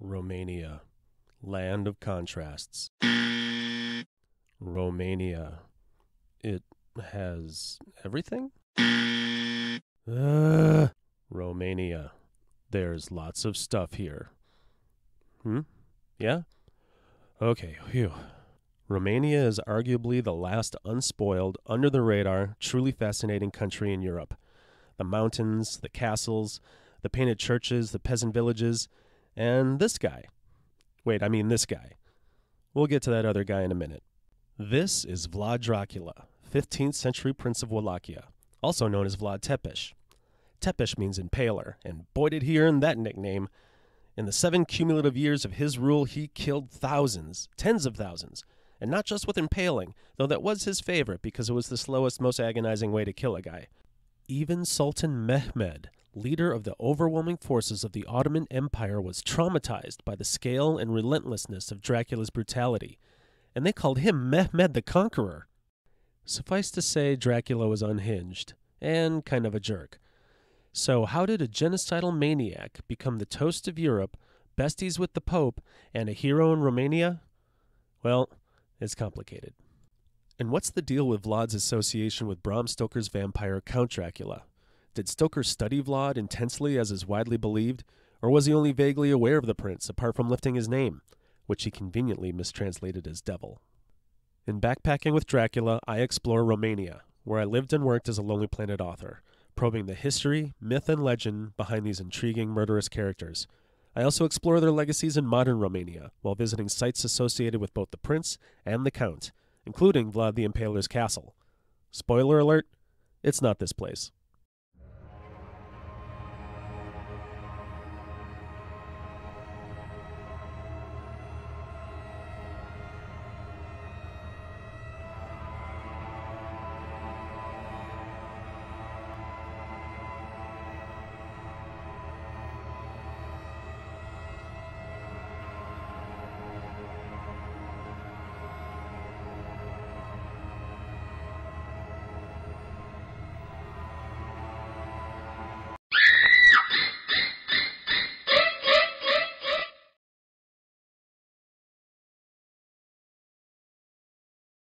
Romania, land of contrasts. Romania, it has everything? Uh, Romania, there's lots of stuff here. Hmm? Yeah? Okay, phew. Romania is arguably the last unspoiled, under the radar, truly fascinating country in Europe. The mountains, the castles, the painted churches, the peasant villages, and this guy. Wait, I mean this guy. We'll get to that other guy in a minute. This is Vlad Dracula, 15th century prince of Wallachia, also known as Vlad Tepes. Tepes means impaler, and boy did he earn that nickname. In the seven cumulative years of his rule, he killed thousands, tens of thousands, and not just with impaling, though that was his favorite because it was the slowest, most agonizing way to kill a guy. Even Sultan Mehmed, leader of the overwhelming forces of the Ottoman Empire, was traumatized by the scale and relentlessness of Dracula's brutality, and they called him Mehmed the Conqueror. Suffice to say, Dracula was unhinged and kind of a jerk. So, how did a genocidal maniac become the toast of Europe, besties with the Pope, and a hero in Romania? Well, it's complicated. And what's the deal with Vlad's association with Bram Stoker's vampire Count Dracula? Did Stoker study Vlad intensely as is widely believed, or was he only vaguely aware of the prince apart from lifting his name, which he conveniently mistranslated as devil? In Backpacking with Dracula, I explore Romania, where I lived and worked as a Lonely Planet author, probing the history, myth, and legend behind these intriguing murderous characters. I also explore their legacies in modern Romania while visiting sites associated with both the prince and the count, including Vlad the Impaler's castle. Spoiler alert, it's not this place.